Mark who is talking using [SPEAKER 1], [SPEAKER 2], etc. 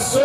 [SPEAKER 1] so.